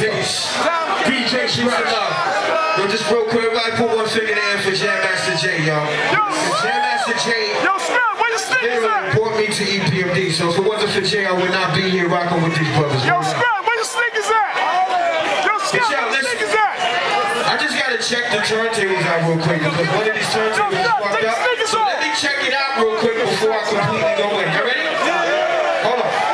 days. DJ Scratch. Yo, just real quick, everybody put one finger down for Jam Master Jay, y'all. Jam Master Jay. Yo, Smith, where your sneakers at? brought me to EPMD, so if it wasn't for Jay, I would not be here rocking with these brothers. Yo, Smith, where your sneakers at? Yo, Smith, where your sneakers at? I just gotta check the turntables out real quick because one of these turntables is fucked up. So let me check it out real quick before I completely go in. You ready? Hold on.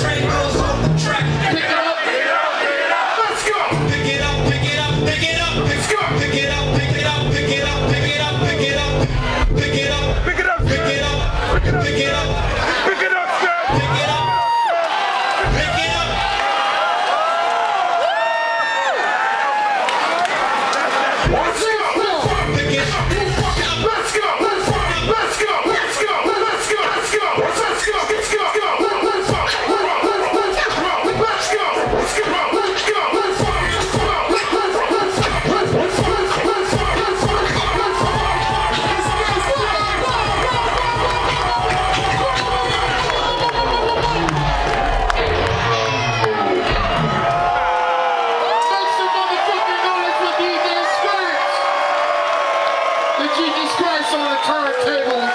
train rolls table.